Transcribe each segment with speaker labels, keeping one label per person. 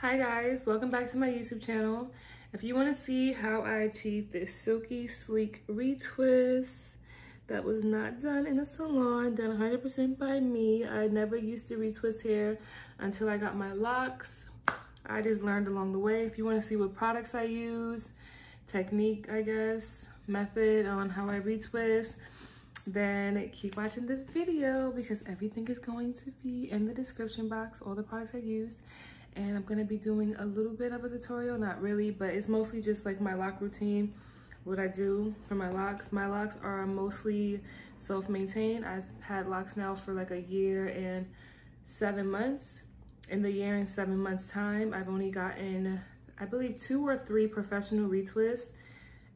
Speaker 1: Hi guys, welcome back to my YouTube channel. If you want to see how I achieved this silky sleek retwist that was not done in a salon, done 100% by me. I never used to retwist hair until I got my locks. I just learned along the way. If you want to see what products I use, technique, I guess, method on how I retwist, then keep watching this video because everything is going to be in the description box, all the products I used and I'm gonna be doing a little bit of a tutorial, not really, but it's mostly just like my lock routine, what I do for my locks. My locks are mostly self-maintained. I've had locks now for like a year and seven months. In the year and seven months time, I've only gotten, I believe two or three professional retwists.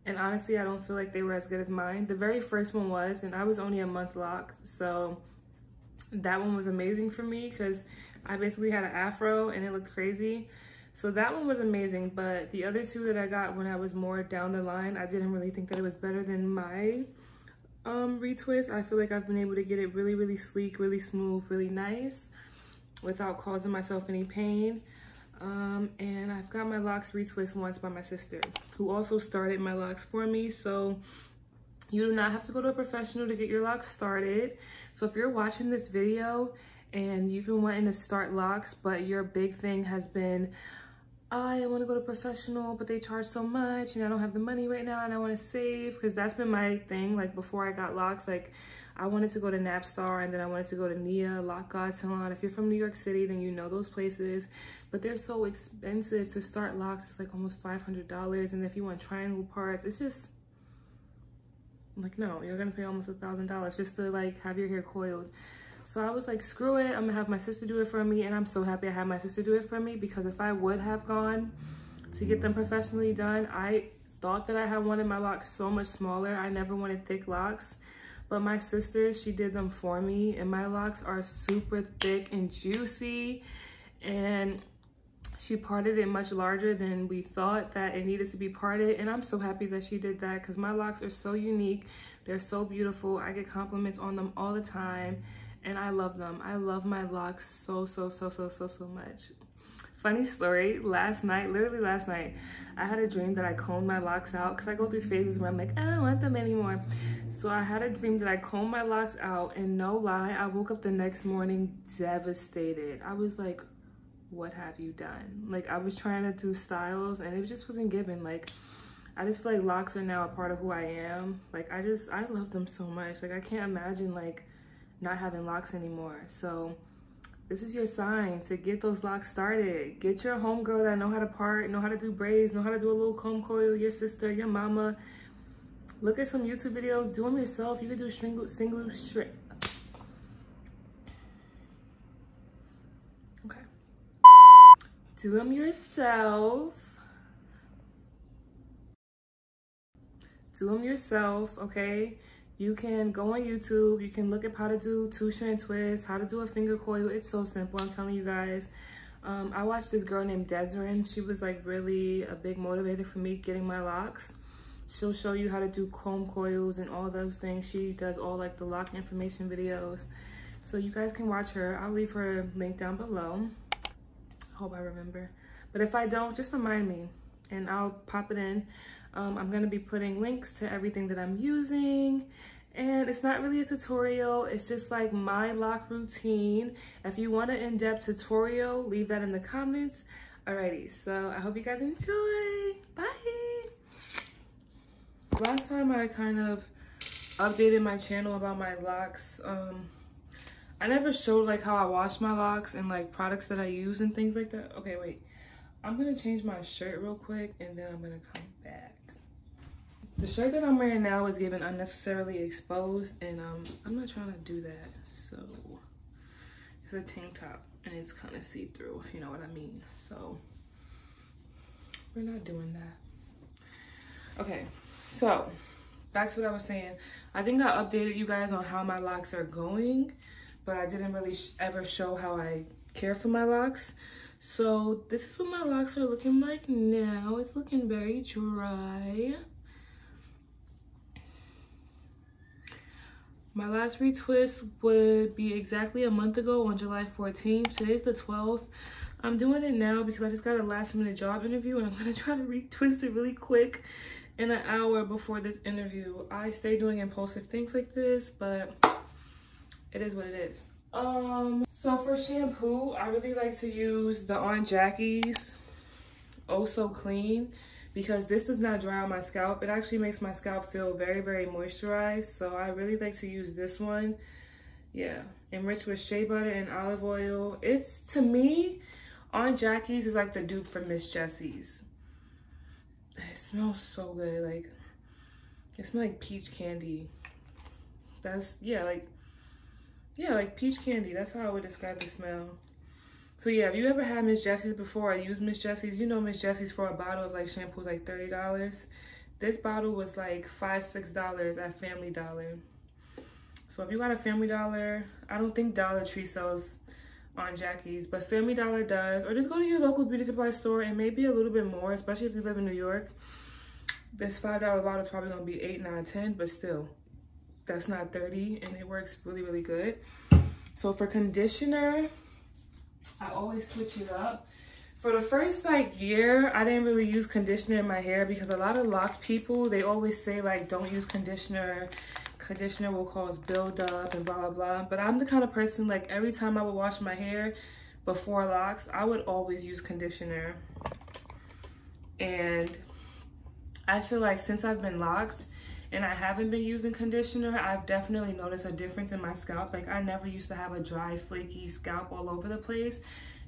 Speaker 1: And honestly, I don't feel like they were as good as mine. The very first one was, and I was only a month locked. So that one was amazing for me because I basically had an afro and it looked crazy. So that one was amazing, but the other two that I got when I was more down the line, I didn't really think that it was better than my um, retwist. I feel like I've been able to get it really, really sleek, really smooth, really nice without causing myself any pain. Um, and I've got my locks retwist once by my sister, who also started my locks for me. So you do not have to go to a professional to get your locks started. So if you're watching this video and you've been wanting to start locks, but your big thing has been, I want to go to professional, but they charge so much and I don't have the money right now and I want to save because that's been my thing. Like before I got locks, like I wanted to go to Nappstar and then I wanted to go to Nia, Lock God Salon. If you're from New York City, then you know those places, but they're so expensive to start locks. It's like almost $500. And if you want triangle parts, it's just like, no, you're going to pay almost a thousand dollars just to like have your hair coiled. So I was like, screw it. I'm gonna have my sister do it for me. And I'm so happy I had my sister do it for me because if I would have gone to get them professionally done, I thought that I had wanted my locks so much smaller. I never wanted thick locks. But my sister, she did them for me. And my locks are super thick and juicy. And she parted it much larger than we thought that it needed to be parted. And I'm so happy that she did that because my locks are so unique. They're so beautiful. I get compliments on them all the time and I love them. I love my locks so, so, so, so, so, so much. Funny story, last night, literally last night, I had a dream that I combed my locks out because I go through phases where I'm like, I don't want them anymore. So I had a dream that I combed my locks out and no lie, I woke up the next morning devastated. I was like, what have you done? Like I was trying to do styles and it just wasn't given. Like I just feel like locks are now a part of who I am. Like I just, I love them so much. Like I can't imagine like not having locks anymore. So this is your sign to get those locks started. Get your homegirl that know how to part, know how to do braids, know how to do a little comb coil, your sister, your mama. Look at some YouTube videos, do them yourself. You can do single, single, shrink. Okay. Do them yourself. Do them yourself, okay? You can go on YouTube. You can look up how to do two strand twists, how to do a finger coil. It's so simple. I'm telling you guys. Um, I watched this girl named Desiree. She was like really a big motivator for me getting my locks. She'll show you how to do comb coils and all those things. She does all like the lock information videos. So you guys can watch her. I'll leave her link down below. Hope I remember. But if I don't, just remind me and I'll pop it in. Um, I'm gonna be putting links to everything that I'm using. And it's not really a tutorial it's just like my lock routine. If you want an in-depth tutorial leave that in the comments. Alrighty so i hope you guys enjoy. Bye. Last time i kind of updated my channel about my locks um i never showed like how i wash my locks and like products that i use and things like that. Okay wait. I'm gonna change my shirt real quick and then i'm gonna come the shirt that I'm wearing now is given unnecessarily exposed and um, I'm not trying to do that. So it's a tank top and it's kind of see-through, if you know what I mean. So we're not doing that. Okay, so back to what I was saying. I think I updated you guys on how my locks are going, but I didn't really sh ever show how I care for my locks. So this is what my locks are looking like now. It's looking very dry. My last retwist would be exactly a month ago on July 14th. Today's the 12th. I'm doing it now because I just got a last minute job interview and I'm gonna try to retwist it really quick in an hour before this interview. I stay doing impulsive things like this, but it is what it is. Um, so for shampoo, I really like to use the Aunt Jackie's Oh So Clean because this does not dry on my scalp. It actually makes my scalp feel very, very moisturized. So I really like to use this one. Yeah, enriched with shea butter and olive oil. It's, to me, Aunt Jackie's is like the dupe for Miss Jessie's. It smells so good. Like, it smells like peach candy. That's, yeah, like, yeah, like peach candy. That's how I would describe the smell. So yeah, if you ever had Miss Jessie's before, I used Miss Jessie's. You know Miss Jessie's for a bottle of like shampoo is like $30. This bottle was like five, $6 at Family Dollar. So if you got a Family Dollar, I don't think Dollar Tree sells Aunt Jackie's, but Family Dollar does. Or just go to your local beauty supply store and maybe a little bit more, especially if you live in New York. This $5 bottle is probably gonna be 8, 9, 10, but still, that's not 30 and it works really, really good. So for conditioner, I always switch it up. For the first like year, I didn't really use conditioner in my hair because a lot of locked people, they always say like, don't use conditioner. Conditioner will cause buildup and blah, blah, blah. But I'm the kind of person like every time I would wash my hair before locks, I would always use conditioner. And I feel like since I've been locked, and I haven't been using conditioner, I've definitely noticed a difference in my scalp. Like I never used to have a dry, flaky scalp all over the place.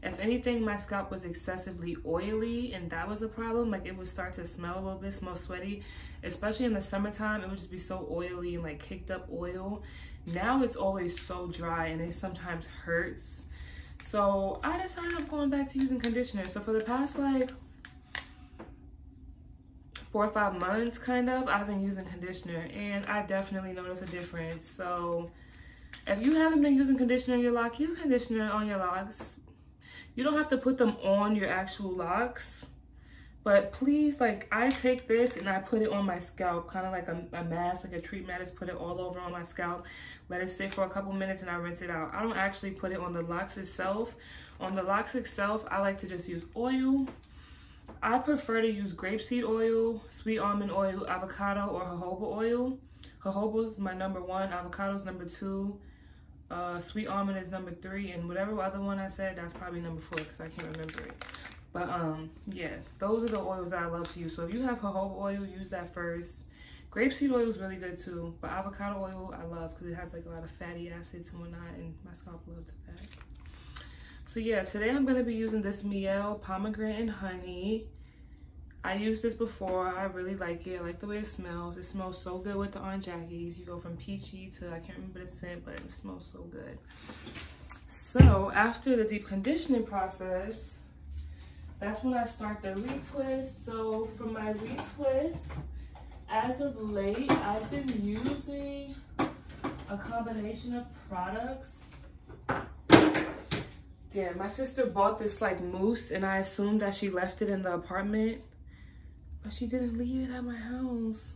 Speaker 1: If anything, my scalp was excessively oily and that was a problem. Like it would start to smell a little bit, smell sweaty, especially in the summertime. It would just be so oily and like kicked up oil. Now it's always so dry and it sometimes hurts. So I decided I'm going back to using conditioner. So for the past like four or five months kind of i've been using conditioner and i definitely notice a difference. So if you haven't been using conditioner in your lock use conditioner on your locks. You don't have to put them on your actual locks but please like i take this and i put it on my scalp kind of like a, a mask like a treatment i just put it all over on my scalp let it sit for a couple minutes and i rinse it out. I don't actually put it on the locks itself. On the locks itself i like to just use oil I prefer to use grapeseed oil, sweet almond oil, avocado, or jojoba oil. Jojoba is my number one, avocado is number two, uh, sweet almond is number three, and whatever other one I said, that's probably number four because I can't remember it. But um, yeah, those are the oils that I love to use. So if you have jojoba oil, use that first. Grapeseed oil is really good too, but avocado oil I love because it has like a lot of fatty acids and whatnot, and my scalp loves that. So yeah, today I'm going to be using this Mielle Pomegranate and Honey. I used this before. I really like it. I like the way it smells. It smells so good with the Aunt Jackie's. You go from peachy to, I can't remember the scent, but it smells so good. So after the deep conditioning process, that's when I start the retwist. So for my retwist, as of late, I've been using a combination of products yeah, my sister bought this like mousse and I assumed that she left it in the apartment, but she didn't leave it at my house.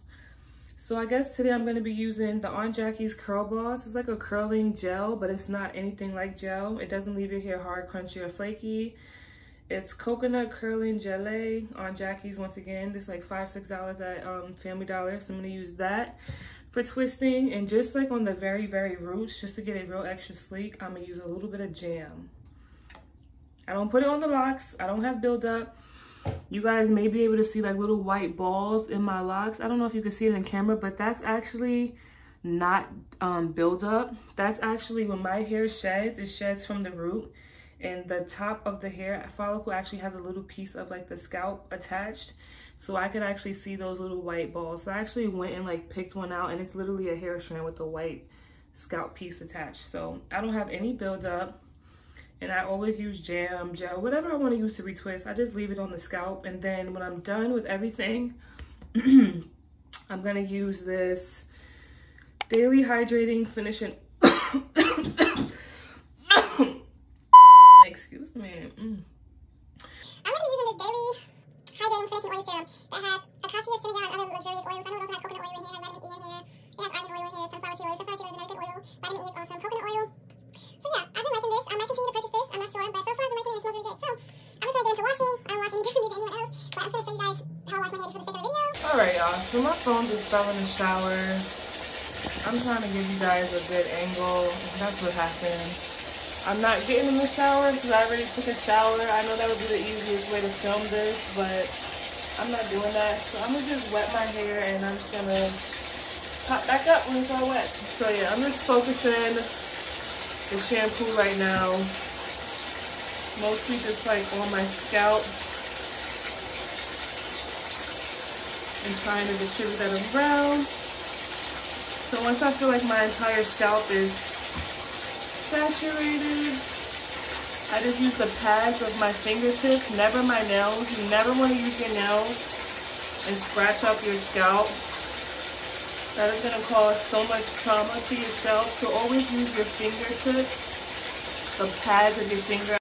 Speaker 1: So I guess today I'm gonna be using the Aunt Jackie's Curl Boss. It's like a curling gel, but it's not anything like gel. It doesn't leave your hair hard, crunchy, or flaky. It's coconut curling gelée Aunt Jackie's once again. It's like five, six dollars at um, Family Dollar. So I'm gonna use that for twisting. And just like on the very, very roots, just to get it real extra sleek, I'm gonna use a little bit of jam. I don't put it on the locks. I don't have buildup. You guys may be able to see like little white balls in my locks. I don't know if you can see it in camera, but that's actually not um, buildup. That's actually when my hair sheds, it sheds from the root. And the top of the hair follicle actually has a little piece of like the scalp attached. So I could actually see those little white balls. So I actually went and like picked one out and it's literally a hair strand with a white scalp piece attached. So I don't have any buildup. And I always use jam, gel, whatever I want to use to retwist. I just leave it on the scalp. And then when I'm done with everything, I'm going to use this Daily Hydrating Finishing... Excuse me. Mm.
Speaker 2: I'm going to be using this Daily Hydrating Finishing Oil Serum that has
Speaker 1: Alright, y'all. So my phone just fell in the shower. I'm trying to give you guys a good angle. That's what happened. I'm not getting in the shower because I already took a shower. I know that would be the easiest way to film this, but I'm not doing that. So I'm going to just wet my hair and I'm just going to pop back up when it's all wet. So yeah, I'm just focusing the shampoo right now. Mostly just like on my scalp. And trying to distribute that around. So once I feel like my entire scalp is saturated, I just use the pads of my fingertips, never my nails. You never want to use your nails and scratch up your scalp. That is going to cause so much trauma to your scalp. So always use your fingertips, the pads of your finger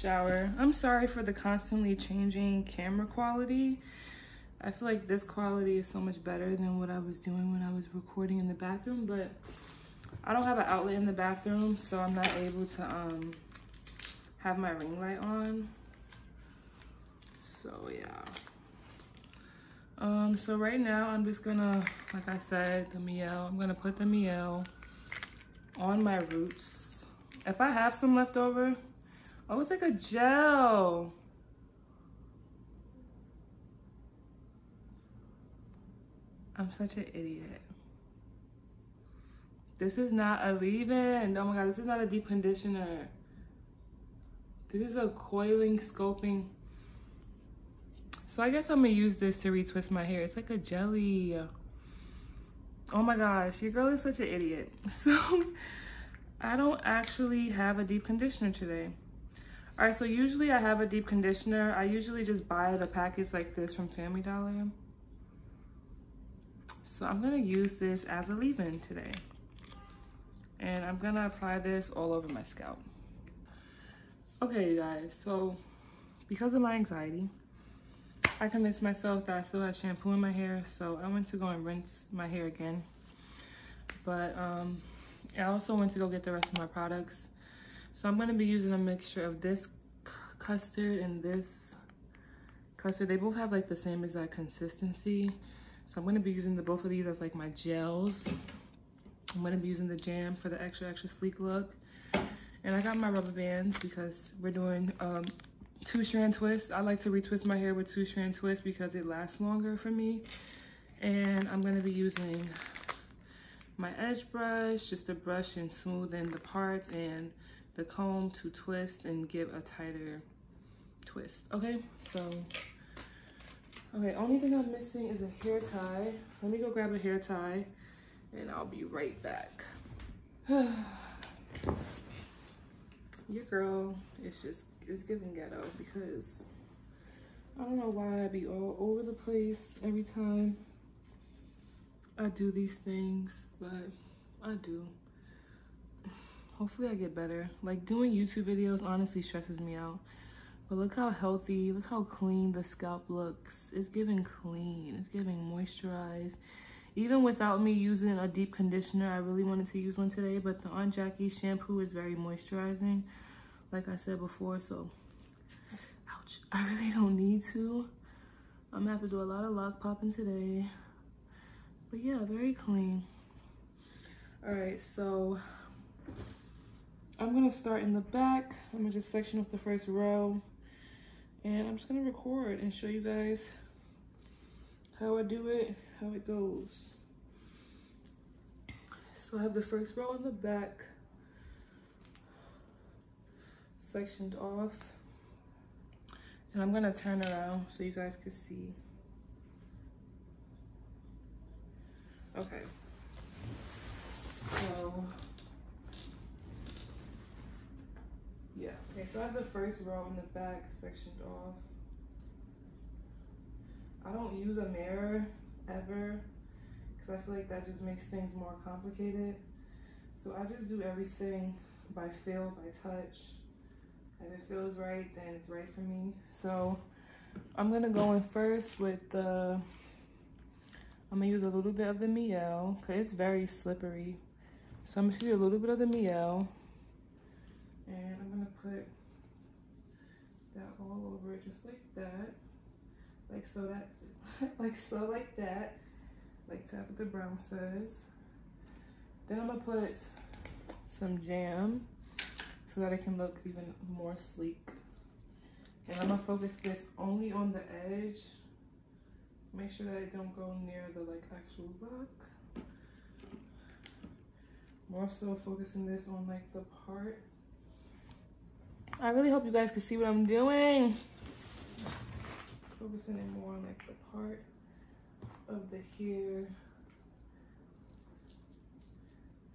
Speaker 1: shower. I'm sorry for the constantly changing camera quality. I feel like this quality is so much better than what I was doing when I was recording in the bathroom, but I don't have an outlet in the bathroom, so I'm not able to um, have my ring light on. So yeah. Um, so right now I'm just gonna, like I said, the Mielle, I'm gonna put the Mielle on my roots. If I have some left over, Oh, it's like a gel. I'm such an idiot. This is not a leave-in. Oh my God, this is not a deep conditioner. This is a coiling, sculpting. So I guess I'm gonna use this to retwist my hair. It's like a jelly. Oh my gosh, your girl is such an idiot. So I don't actually have a deep conditioner today. All right, so usually I have a deep conditioner. I usually just buy the packets like this from Family Dollar. So I'm gonna use this as a leave-in today. And I'm gonna apply this all over my scalp. Okay, you guys, so because of my anxiety, I convinced myself that I still had shampoo in my hair, so I went to go and rinse my hair again. But um, I also went to go get the rest of my products. So I'm gonna be using a mixture of this custard and this custard. They both have like the same exact consistency. So I'm gonna be using the both of these as like my gels. I'm gonna be using the jam for the extra, extra sleek look. And I got my rubber bands because we're doing um, two strand twists. I like to retwist my hair with two strand twists because it lasts longer for me. And I'm gonna be using my edge brush just to brush and smoothen the parts and the comb to twist and give a tighter twist, okay? So, okay, only thing I'm missing is a hair tie. Let me go grab a hair tie and I'll be right back. Your girl is just, is giving ghetto because I don't know why I be all over the place every time I do these things, but I do hopefully I get better. Like doing YouTube videos honestly stresses me out. But look how healthy, look how clean the scalp looks. It's giving clean, it's giving moisturized. Even without me using a deep conditioner, I really wanted to use one today, but the Aunt Jackie shampoo is very moisturizing, like I said before, so ouch. I really don't need to. I'm gonna have to do a lot of lock popping today. But yeah, very clean. All right, so I'm gonna start in the back. I'm gonna just section off the first row and I'm just gonna record and show you guys how I do it, how it goes. So I have the first row in the back sectioned off and I'm gonna turn around so you guys can see. Okay. So, yeah. Okay, so I have the first row in the back sectioned off. I don't use a mirror ever because I feel like that just makes things more complicated. So I just do everything by feel, by touch. If it feels right, then it's right for me. So I'm gonna go in first with the, I'm gonna use a little bit of the Mielle, because it's very slippery. So I'm gonna use a little bit of the Mielle and I'm gonna put that all over it just like that. Like so that, like so like that. Like Tabitha Brown says. Then I'm gonna put some jam so that it can look even more sleek. And I'm gonna focus this only on the edge. Make sure that I don't go near the like actual rock. More so focusing this on like the part. I really hope you guys can see what I'm doing. Focusing it more on like the part of the hair.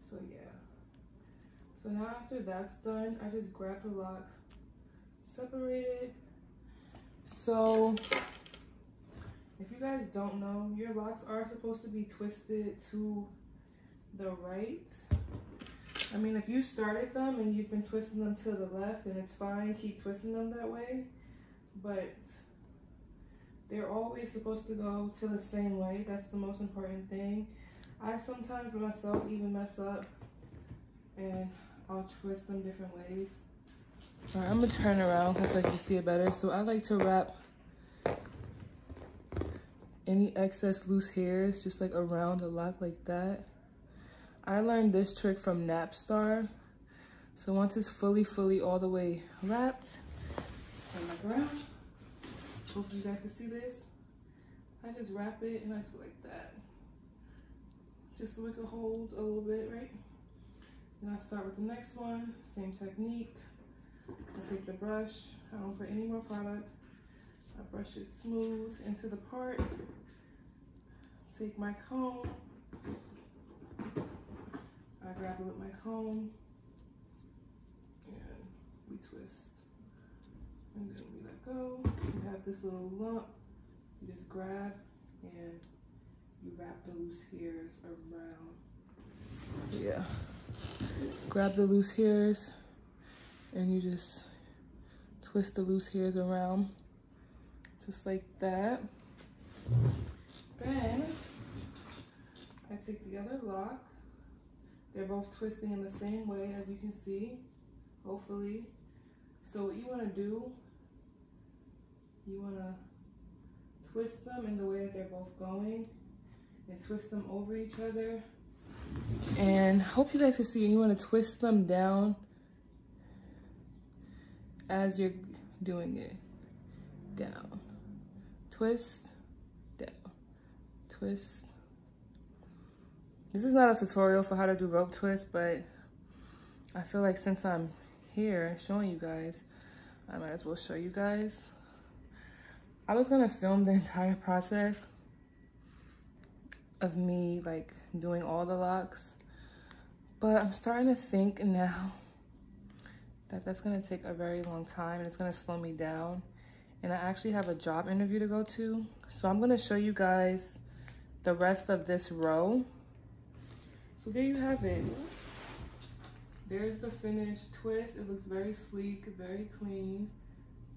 Speaker 1: So yeah. So now after that's done, I just grab the lock, separate it. So if you guys don't know, your locks are supposed to be twisted to the right. I mean, if you started them and you've been twisting them to the left, then it's fine, keep twisting them that way. But they're always supposed to go to the same way. That's the most important thing. I sometimes myself even mess up and I'll twist them different ways. All right, I'm gonna turn around because like you see it better. So I like to wrap any excess loose hairs just like around the lock like that. I learned this trick from Nappstar. So once it's fully, fully all the way wrapped. Hopefully you guys can see this. I just wrap it and I just go like that. Just so it can hold a little bit, right? Then I start with the next one, same technique. I take the brush, I don't put any more product. I brush it smooth into the part. Take my comb. I grab it with my comb and we twist. And then we let go. You have this little lump. You just grab and you wrap the loose hairs around. So yeah, grab the loose hairs and you just twist the loose hairs around just like that. Then I take the other lock. They're both twisting in the same way as you can see, hopefully. So what you wanna do, you wanna twist them in the way that they're both going and twist them over each other. And hope you guys can see, you wanna twist them down as you're doing it. Down, twist, down, twist. This is not a tutorial for how to do rope twist, but I feel like since I'm here showing you guys, I might as well show you guys. I was gonna film the entire process of me like doing all the locks, but I'm starting to think now that that's gonna take a very long time and it's gonna slow me down. And I actually have a job interview to go to. So I'm gonna show you guys the rest of this row. So there you have it. There's the finished twist. It looks very sleek, very clean,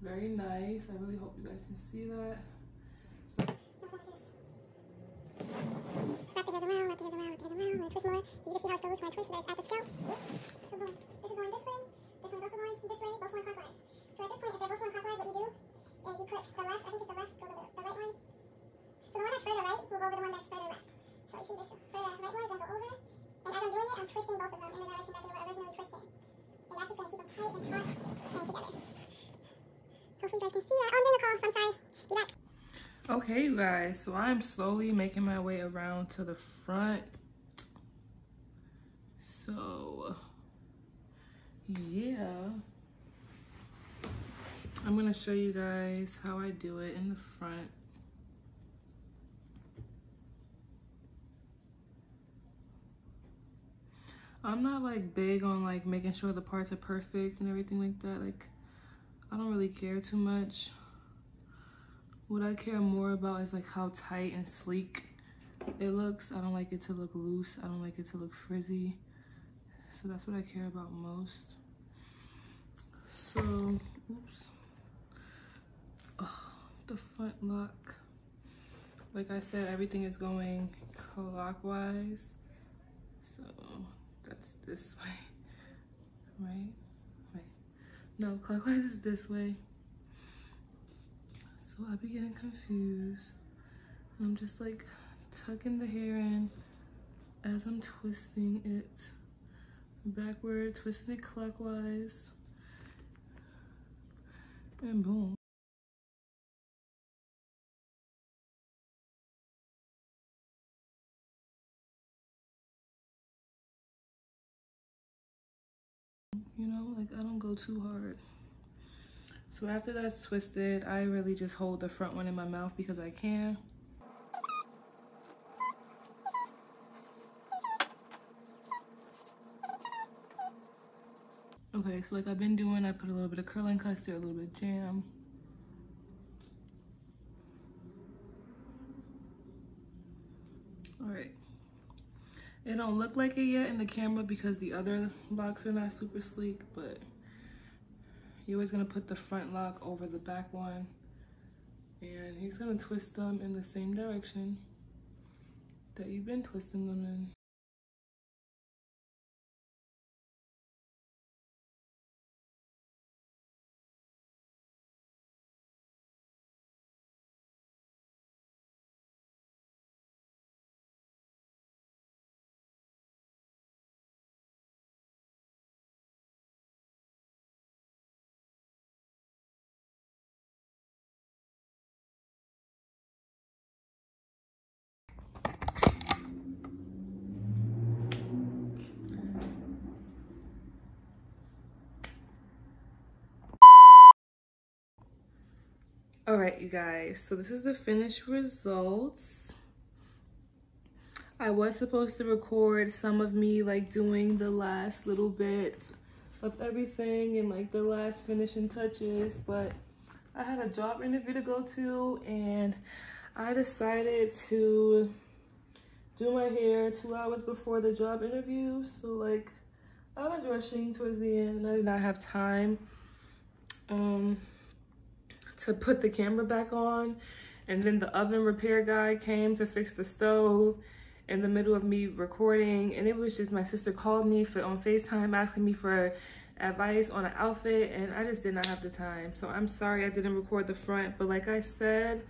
Speaker 1: very nice. I really hope you guys can see that.
Speaker 2: So wrap the around, wrap the around, wrap the around, twist more. You see how so twist at the scalp. So. This is going this way. This also going this way, both. So at this point, if they're both what you do is you the left, I think it's the left goes over the right one. So the one that's further right will go over the one that's further left. So you see this further right one is going to go over. Twisting both of them in the direction that they were originally. And that's just going to keep them tight and taut and together. Oh.
Speaker 1: Okay, you guys, so I'm slowly making my way around to the front. So, yeah. I'm gonna show you guys how I do it in the front. I'm not like big on like making sure the parts are perfect and everything like that. Like, I don't really care too much. What I care more about is like how tight and sleek it looks. I don't like it to look loose. I don't like it to look frizzy. So that's what I care about most. So, oops. Oh, the front lock. Like I said, everything is going clockwise. So that's this way, right? Right. No, clockwise is this way. So I'll be getting confused. I'm just like tucking the hair in as I'm twisting it backward, twisting it clockwise, and boom. You know, like I don't go too hard. So after that's twisted, I really just hold the front one in my mouth because I can. Okay, so like I've been doing, I put a little bit of curling custard, a little bit of jam. All right. It don't look like it yet in the camera because the other locks are not super sleek, but you're always gonna put the front lock over the back one and he's gonna twist them in the same direction that you've been twisting them in. All right, you guys, so this is the finished results. I was supposed to record some of me like doing the last little bit of everything and like the last finishing touches, but I had a job interview to go to and I decided to do my hair two hours before the job interview. So like I was rushing towards the end and I did not have time. Um, to put the camera back on. And then the oven repair guy came to fix the stove in the middle of me recording. And it was just my sister called me for on FaceTime asking me for advice on an outfit and I just did not have the time. So I'm sorry I didn't record the front, but like I said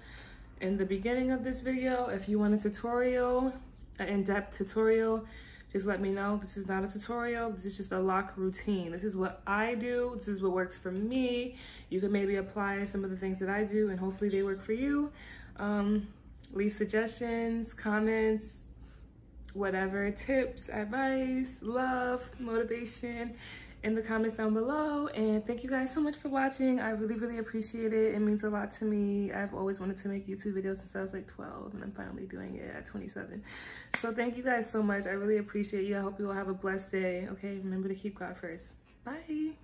Speaker 1: in the beginning of this video, if you want a tutorial, an in-depth tutorial, just let me know. This is not a tutorial. This is just a lock routine. This is what I do. This is what works for me. You can maybe apply some of the things that I do and hopefully they work for you. Um, leave suggestions, comments, whatever, tips, advice, love, motivation in the comments down below. And thank you guys so much for watching. I really, really appreciate it. It means a lot to me. I've always wanted to make YouTube videos since I was like 12 and I'm finally doing it at 27. So thank you guys so much. I really appreciate you. I hope you all have a blessed day. Okay, remember to keep God first. Bye.